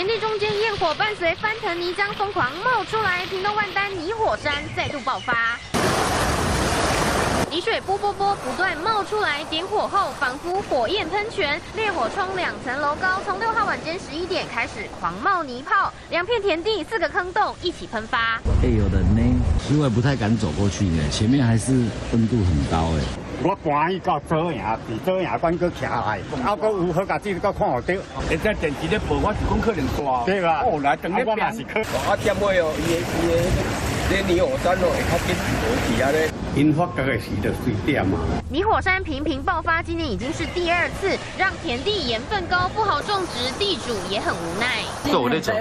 田地中间焰火伴随翻腾泥浆疯狂冒出来，平东万丹泥火山再度爆发。泥水波波波不断冒出来，点火后仿佛火焰喷泉，烈火冲两层楼高。从六号晚间十一点开始狂冒泥泡，两片田地、四个坑洞一起喷发。哎，呦的妹，因为不太敢走过去呢，前面还是温度很高哎。我搬去到左营，伫左营关搁徛来，啊，搁有好家子搁看好着。现在电池咧播，我是讲可能大。对吧？哦，来等咧变。啊，点位哦，伊伊这泥火山哦，会较紧火起啊咧。引发这个时的水电嘛。泥火山频频爆发，今年已经是第二次，让田地盐分高，不好种植，地主也很无奈。做咧做。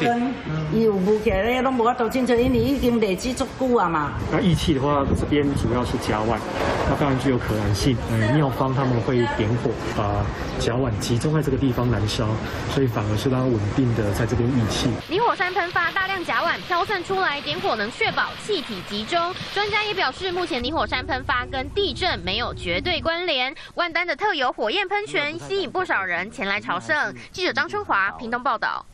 根，伊有雾起拢无法度因为已经累积足久啊嘛。那义气的话，这边主要是甲烷，它当然具有可燃性。嗯，妙方他们会点火，把甲烷集中在这个地方燃烧，所以反而是让它稳定的在这边溢气。泥火山喷发，大量甲烷飘散出来，点火能确保气体集中。专家也表示，目前泥火山喷发跟地震没有绝对关联。万丹的特有火焰喷泉吸引不少人前来朝圣。记者张春华，屏东报道。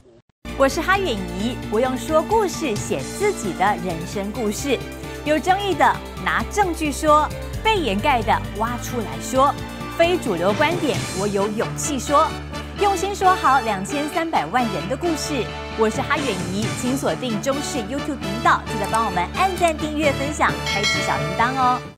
我是哈远怡，我用说故事写自己的人生故事。有争议的拿证据说，被掩盖的挖出来说，非主流观点我有勇气说。用心说好两千三百万人的故事，我是哈远怡，请锁定中视 YouTube 频道，记得帮我们按赞、订阅、分享、开启小铃铛哦。